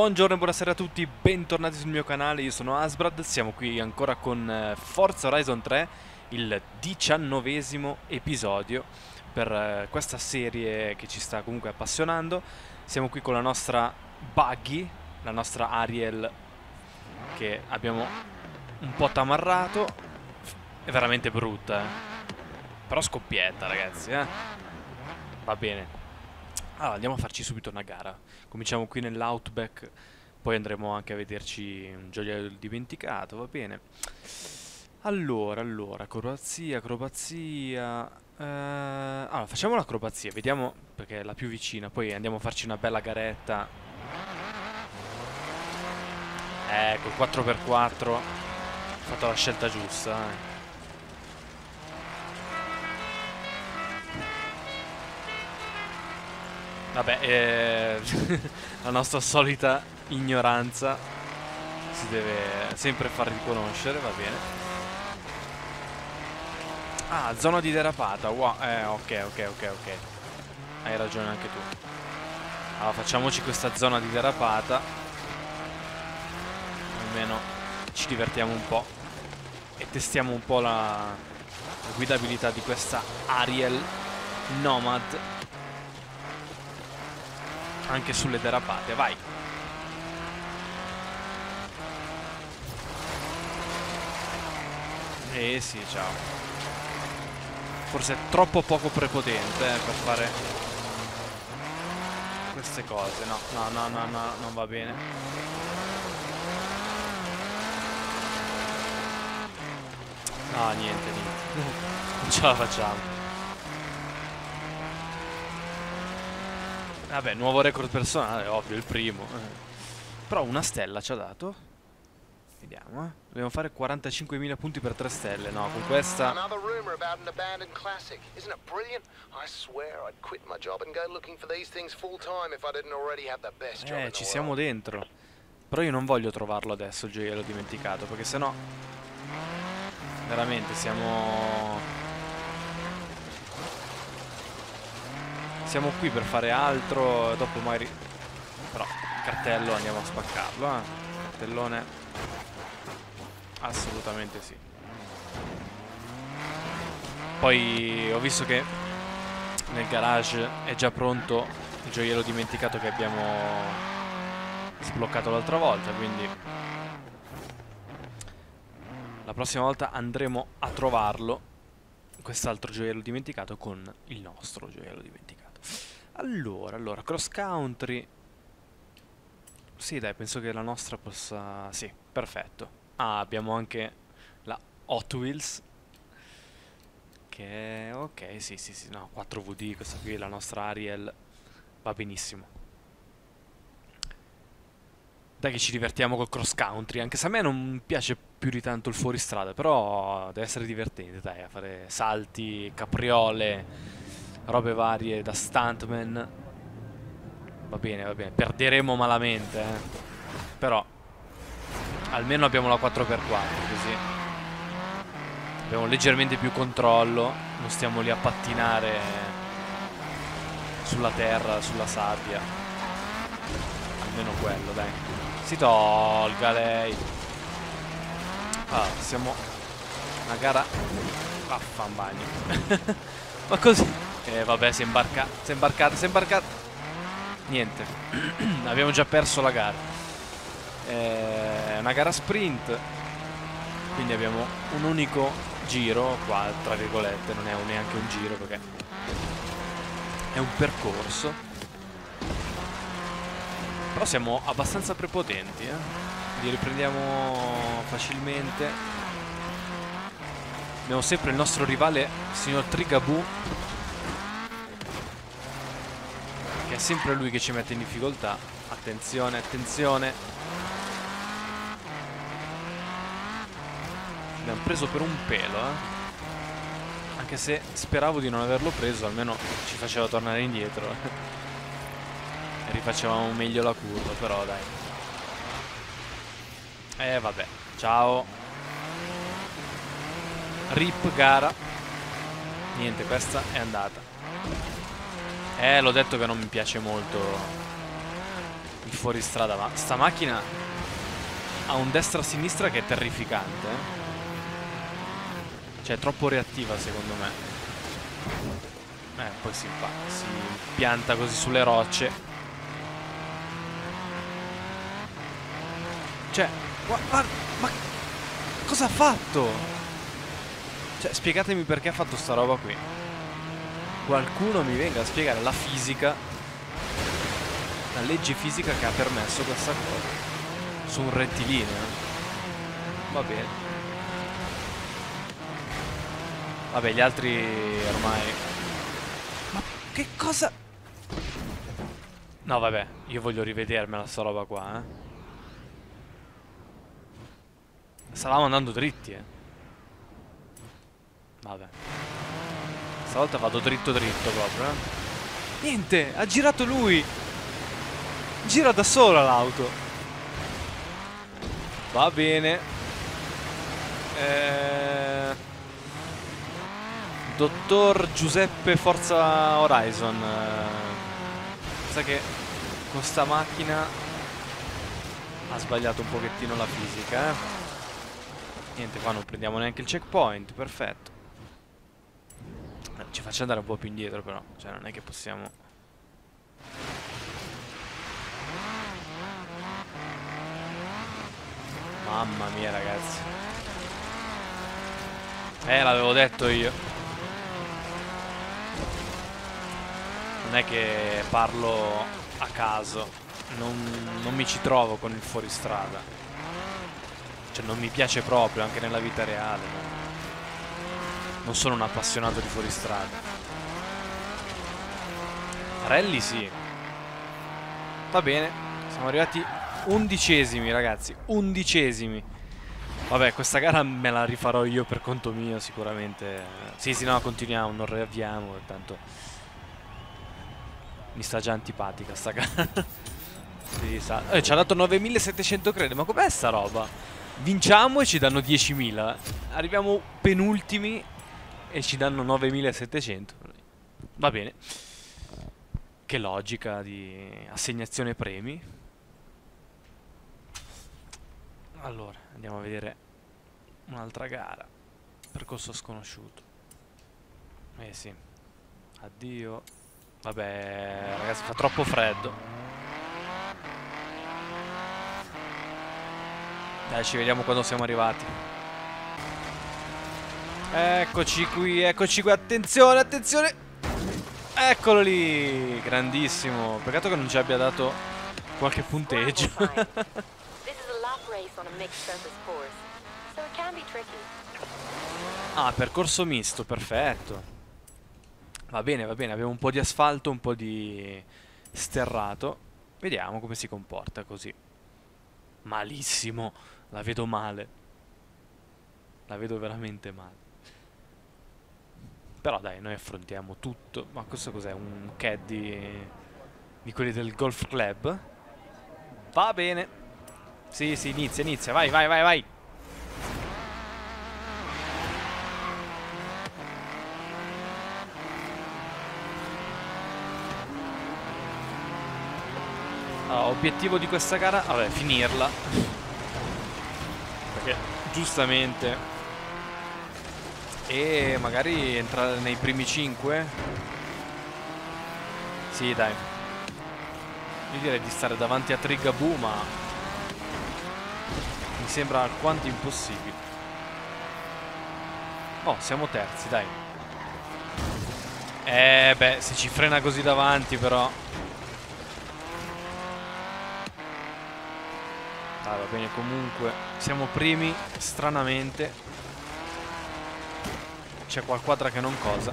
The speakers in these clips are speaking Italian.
Buongiorno e buonasera a tutti, bentornati sul mio canale, io sono Asbrad, siamo qui ancora con eh, Forza Horizon 3, il diciannovesimo episodio per eh, questa serie che ci sta comunque appassionando. Siamo qui con la nostra Buggy, la nostra Ariel che abbiamo un po' tamarrato, è veramente brutta, eh. però scoppietta ragazzi, eh. va bene. Allora, andiamo a farci subito una gara. Cominciamo qui nell'Outback, poi andremo anche a vederci un gioiello dimenticato, va bene. Allora, allora, acrobazia, acrobazia... Eh, allora, facciamo l'acrobazia, vediamo perché è la più vicina, poi andiamo a farci una bella garetta. Ecco, 4x4, ho fatto la scelta giusta, eh. Vabbè, eh, la nostra solita ignoranza si deve sempre far riconoscere, va bene. Ah, zona di derapata, wow, eh, ok, ok, ok, ok. Hai ragione anche tu. Allora, facciamoci questa zona di derapata. Almeno ci divertiamo un po'. E testiamo un po' la, la guidabilità di questa Ariel Nomad anche sulle derapate, vai. Eh sì, ciao. Forse è troppo poco prepotente eh, per fare queste cose. No, no, no, no, no, non va bene. No, niente, niente. non ce la facciamo. Vabbè, nuovo record personale, ovvio, il primo. Però una stella ci ha dato. Vediamo, eh. Dobbiamo fare 45.000 punti per 3 stelle. No, con questa... Eh, ci siamo dentro. Però io non voglio trovarlo adesso, il gioiello dimenticato, perché sennò... Veramente siamo... Siamo qui per fare altro, dopo magari... Però cartello andiamo a spaccarlo, eh. Cartellone... Assolutamente sì. Poi ho visto che nel garage è già pronto il gioiello dimenticato che abbiamo sbloccato l'altra volta, quindi la prossima volta andremo a trovarlo quest'altro gioiello dimenticato con il nostro gioiello dimenticato. Allora, allora, cross country. Sì, dai, penso che la nostra possa... Sì, perfetto. Ah, abbiamo anche la Hot Wheels. Che... Ok, sì, sì, sì. No, 4VD, questa qui, la nostra Ariel. Va benissimo. Dai che ci divertiamo col cross country, anche se a me non piace più di tanto il fuoristrada, però deve essere divertente, dai, a fare salti, capriole robe varie da stuntman. Va bene, va bene. Perderemo malamente, eh. Però almeno abbiamo la 4x4, così abbiamo leggermente più controllo, non stiamo lì a pattinare sulla terra, sulla sabbia. Almeno quello, dai. Si tolga lei. Ah, siamo una gara Vaffanbagno. Ma così eh vabbè si è imbarcata, si è imbarcata, si è imbarcata Niente. Abbiamo già perso la gara. È una gara sprint. Quindi abbiamo un unico giro Qua tra virgolette. Non è neanche un giro perché È un percorso. Però siamo abbastanza prepotenti eh? Li riprendiamo facilmente. Abbiamo sempre il nostro rivale Signor Trigaboo sempre lui che ci mette in difficoltà. Attenzione, attenzione. Abbiamo preso per un pelo, eh. Anche se speravo di non averlo preso, almeno ci faceva tornare indietro. e rifacevamo meglio la curva, però dai. Eh vabbè, ciao. Rip gara. Niente, questa è andata. Eh, l'ho detto che non mi piace molto il fuoristrada, ma sta macchina ha un destra-sinistra che è terrificante. Eh? Cioè, è troppo reattiva secondo me. Eh, poi si, fa, si pianta così sulle rocce. Cioè, guarda, ma cosa ha fatto? Cioè, spiegatemi perché ha fatto sta roba qui. Qualcuno mi venga a spiegare la fisica, la legge fisica che ha permesso questa cosa. Su un rettilineo. Va bene. Vabbè, gli altri ormai... Ma che cosa... No, vabbè, io voglio rivedermela sta roba qua, eh. Stavamo andando dritti, eh. Vabbè. Stavolta vado dritto dritto proprio, eh. Niente, ha girato lui. Gira da sola l'auto. Va bene. Eh... Dottor Giuseppe Forza Horizon. Eh, sa che con sta macchina ha sbagliato un pochettino la fisica. Eh? Niente, qua non prendiamo neanche il checkpoint. Perfetto. Ci faccia andare un po' più indietro però. Cioè non è che possiamo... Mamma mia ragazzi. Eh, l'avevo detto io. non è che parlo a caso, non, non mi ci trovo con il fuoristrada. Cioè non mi piace proprio, anche nella vita reale. Non sono un appassionato di fuoristrada. Rally sì. Va bene, siamo arrivati undicesimi ragazzi, undicesimi. Vabbè, questa gara me la rifarò io per conto mio sicuramente. Sì, sì, no, continuiamo, non riavviamo, tanto mi sta già antipatica sta gara. sì, eh, ci ha dato 9700 crediti. Ma com'è sta roba? Vinciamo e ci danno 10.000. Arriviamo penultimi e ci danno 9700. Va bene. Che logica di assegnazione premi. Allora, andiamo a vedere un'altra gara. Percorso sconosciuto. Eh sì. Addio. Vabbè, ragazzi, fa troppo freddo. Dai, ci vediamo quando siamo arrivati. Eccoci qui, eccoci qui. Attenzione, attenzione. Eccolo lì. Grandissimo. Peccato che non ci abbia dato qualche punteggio. ah, percorso misto, perfetto. Va bene, va bene, abbiamo un po' di asfalto, un po' di sterrato. Vediamo come si comporta così. Malissimo, la vedo male. La vedo veramente male. Però dai, noi affrontiamo tutto. Ma questo cos'è? Un caddy di quelli del golf club? Va bene. Sì, sì, inizia, inizia. Vai, vai, vai, vai. Allora, obiettivo di questa gara, vabbè, finirla. Perché giustamente e magari entrare nei primi 5. Sì, dai. Io direi di stare davanti a Trigaboo, ma mi sembra alquanto impossibile. Oh, siamo terzi, dai. Eh, beh, se ci frena così davanti, però... Ah, va bene, comunque siamo primi, stranamente. C'è qualquadra che non cosa.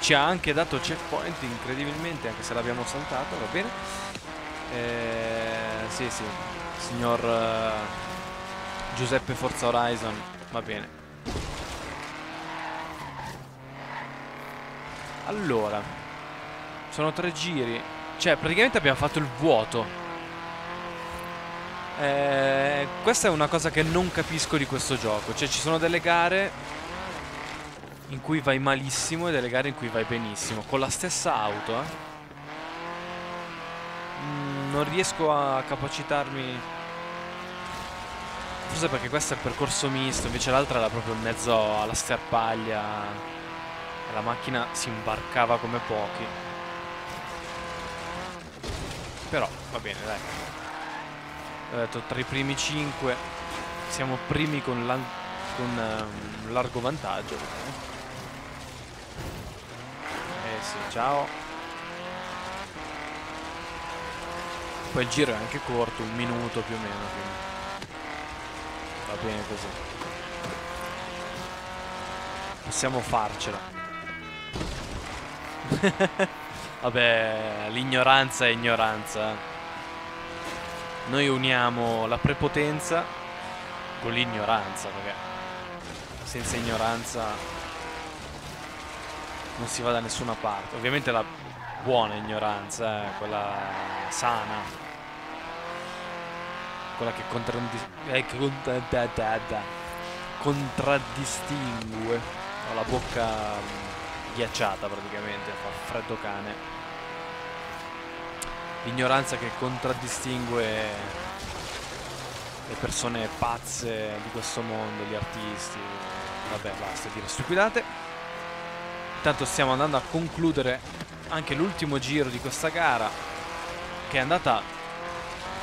Ci ha anche dato checkpoint, incredibilmente, anche se l'abbiamo saltato, va bene. Eh, sì, sì, signor uh, Giuseppe Forza Horizon, va bene. Allora, sono tre giri. Cioè, praticamente abbiamo fatto il vuoto eh, questa è una cosa che non capisco di questo gioco. Cioè ci sono delle gare in cui vai malissimo e delle gare in cui vai benissimo. Con la stessa auto, eh. non riesco a capacitarmi. Forse perché questo è il percorso misto, invece l'altra era proprio in mezzo alla sterpaglia. E la macchina si imbarcava come pochi. Però, va bene, dai. Ho detto, tra i primi 5 siamo primi con, la, con um, largo vantaggio. Eh sì, ciao. Poi il giro è anche corto, un minuto più o meno. Quindi. Va bene così. Possiamo farcela. Vabbè, l'ignoranza è ignoranza. Noi uniamo la prepotenza con l'ignoranza, perché senza ignoranza non si va da nessuna parte. Ovviamente la buona ignoranza, eh, quella sana quella che eh, contraddistingue ho la bocca ghiacciata praticamente fa freddo cane l'ignoranza che contraddistingue le persone pazze di questo mondo gli artisti vabbè basta dire stupidate intanto stiamo andando a concludere anche l'ultimo giro di questa gara che è andata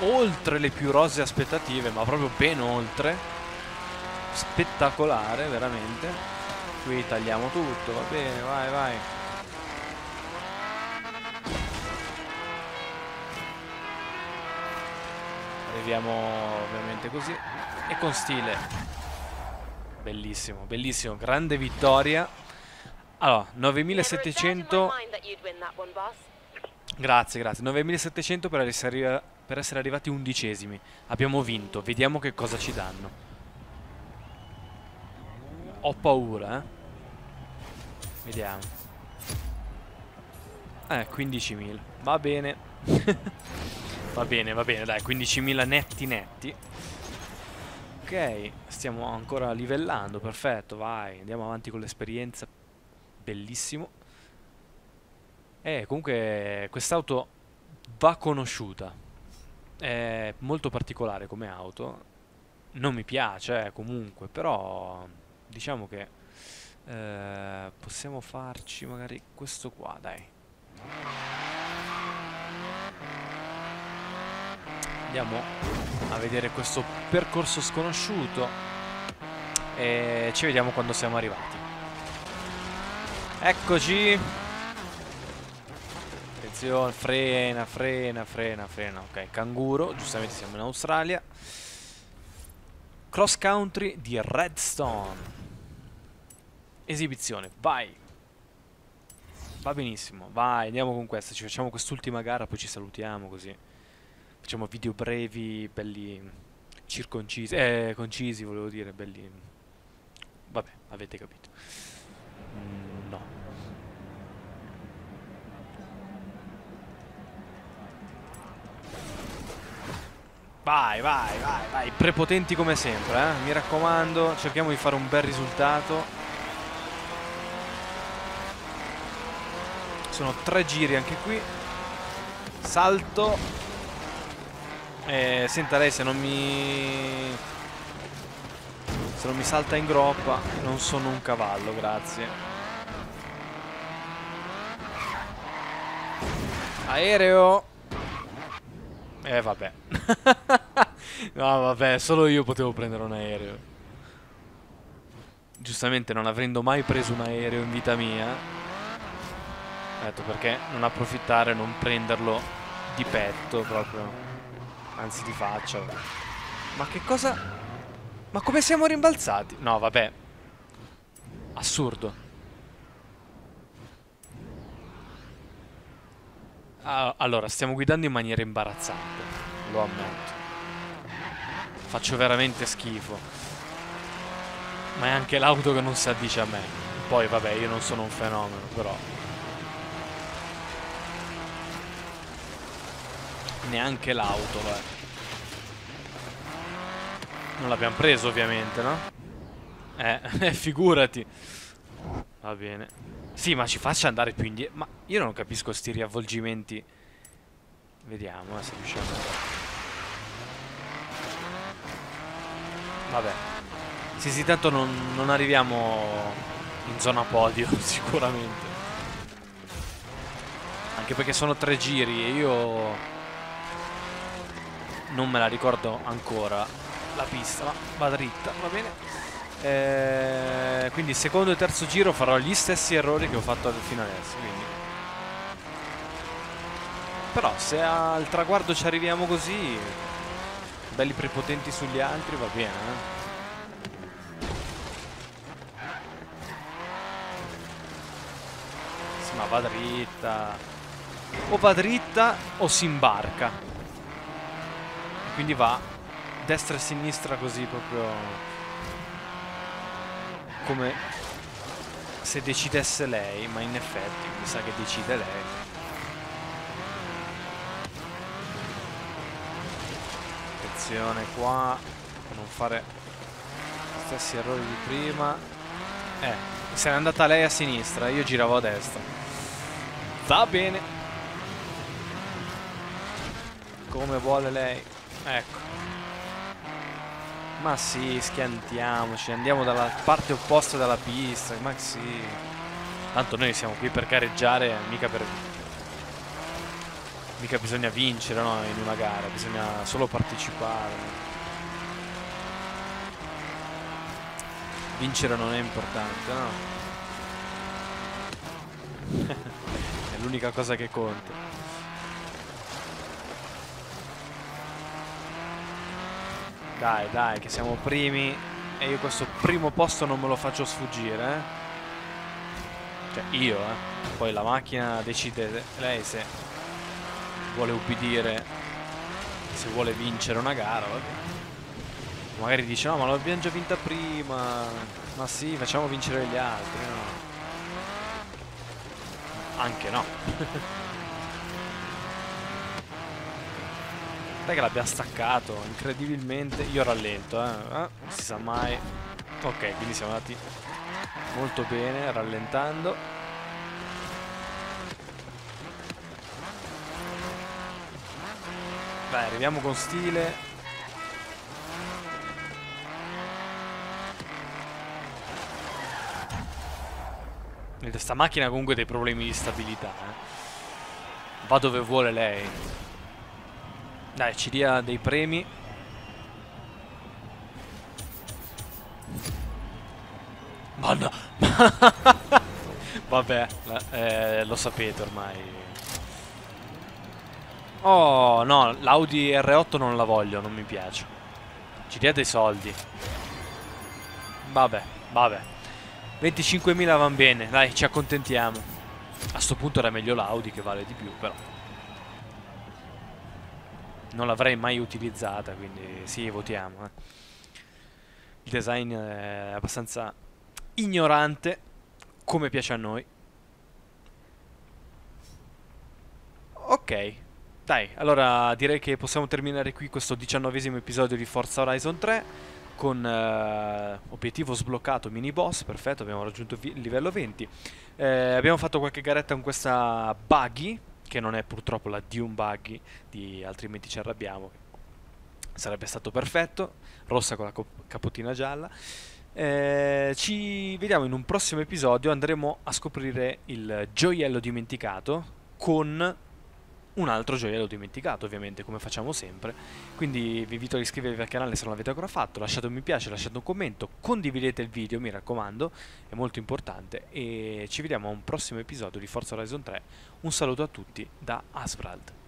oltre le più rose aspettative, ma proprio ben oltre. Spettacolare, veramente. Qui tagliamo tutto, va bene, vai, vai. Arriviamo ovviamente così. E con stile. Bellissimo, bellissimo, grande vittoria. Allora, 9700... Grazie, grazie. 9700 per essere, per essere arrivati undicesimi. Abbiamo vinto. Vediamo che cosa ci danno. Ho paura, eh. Vediamo. Eh, 15.000. Va bene. va bene, va bene, dai. 15.000 netti netti. Ok, stiamo ancora livellando. Perfetto, vai. Andiamo avanti con l'esperienza. Bellissimo. Eh, comunque quest'auto va conosciuta. È molto particolare come auto. Non mi piace eh, comunque, però diciamo che eh, possiamo farci magari questo qua, dai. Andiamo a vedere questo percorso sconosciuto e ci vediamo quando siamo arrivati. Eccoci. Attenzione, frena, frena, frena, frena. Ok, canguro, giustamente siamo in Australia. Cross country di Redstone. Esibizione, vai. Va benissimo, vai, andiamo con questa. Ci facciamo quest'ultima gara, poi ci salutiamo così. Facciamo video brevi, belli circoncisi. Eh, concisi, volevo dire, belli... Vabbè, avete capito. Mm, no. Vai, vai, vai, vai. Prepotenti come sempre, eh? Mi raccomando, cerchiamo di fare un bel risultato. Sono tre giri anche qui. Salto. E senta lei se non mi... Se non mi salta in groppa, non sono un cavallo, grazie. Aereo. Eh vabbè. no vabbè, solo io potevo prendere un aereo. Giustamente non avendo mai preso un aereo in vita mia. Ho detto perché non approfittare, non prenderlo di petto proprio. Anzi di faccia. Ma che cosa... Ma come siamo rimbalzati? No vabbè. Assurdo. Allora, stiamo guidando in maniera imbarazzante, lo ammetto. Faccio veramente schifo. Ma è anche l'auto che non si addice a me. Poi, vabbè, io non sono un fenomeno, però... Neanche l'auto, beh. Non l'abbiamo preso, ovviamente, no? Eh, figurati. Va bene. Sì, ma ci faccia andare più indietro. Ma io non capisco sti riavvolgimenti Vediamo eh, se riusciamo. Vabbè. Sì, sì, tanto non, non arriviamo in zona podio, sicuramente. Anche perché sono tre giri e io non me la ricordo ancora la pista, ma va dritta, va bene. Eh, quindi secondo e terzo giro farò gli stessi errori che ho fatto fino adesso. Quindi. Però se al traguardo ci arriviamo così, belli prepotenti sugli altri, va bene. Eh? Sì, ma va dritta. O va dritta o si imbarca. Quindi va destra e sinistra così proprio come se decidesse lei, ma in effetti mi sa che decide lei. Attenzione qua, non fare gli stessi errori di prima. Eh, se n'è andata lei a sinistra, io giravo a destra. Va bene. Come vuole lei. Ecco. Ma sì, schiantiamoci, andiamo dalla parte opposta della pista, ma sì. Tanto noi siamo qui per gareggiare, mica per... Mica bisogna vincere, no, in una gara, bisogna solo partecipare. Vincere non è importante, no? è l'unica cosa che conta. Dai, dai, che siamo primi e io questo primo posto non me lo faccio sfuggire, eh. Cioè, io, eh. Poi la macchina decide lei se vuole ubbidire, se vuole vincere una gara, vabbè. Magari dice, no, ma l'abbiamo già vinta prima. Ma sì, facciamo vincere gli altri, no? Anche no. Dai che l'abbia staccato, incredibilmente. Io rallento, eh. eh. si sa mai. Ok, quindi siamo andati molto bene, rallentando. Dai, arriviamo con stile. Questa macchina comunque dei problemi di stabilità. Eh. Va dove vuole lei. Dai, ci dia dei premi. Madonna. Vabbè, eh, lo sapete ormai. Oh, no, l'Audi R8 non la voglio, non mi piace. Ci dia dei soldi. Vabbè, vabbè. 25.000 van bene, dai, ci accontentiamo. A sto punto era meglio l'Audi che vale di più, però non l'avrei mai utilizzata, quindi sì, votiamo. Eh. Il design è abbastanza ignorante, come piace a noi. Ok, dai, allora direi che possiamo terminare qui questo diciannovesimo episodio di Forza Horizon 3 con uh, obiettivo sbloccato mini boss, perfetto, abbiamo raggiunto il livello 20. Eh, abbiamo fatto qualche garetta con questa buggy, che non è purtroppo la Dune Buggy di altrimenti ci arrabbiamo. Sarebbe stato perfetto, rossa con la capotina gialla. Eh, ci vediamo in un prossimo episodio, andremo a scoprire il gioiello dimenticato con un altro gioiello dimenticato ovviamente come facciamo sempre. Quindi vi invito ad iscrivervi al canale se non l'avete ancora fatto lasciate un mi piace, lasciate un commento condividete il video mi raccomando è molto importante. E ci vediamo a un prossimo episodio di Forza Horizon 3 un saluto a tutti da Asbrald